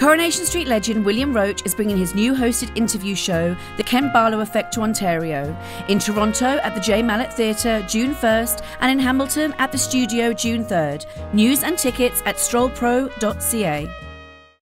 Coronation Street legend William Roache is bringing his new hosted interview show, The Ken Barlow Effect, to Ontario. In Toronto at the J Mallett Theatre, June 1st, and in Hamilton at the Studio, June 3rd. News and tickets at strollpro.ca.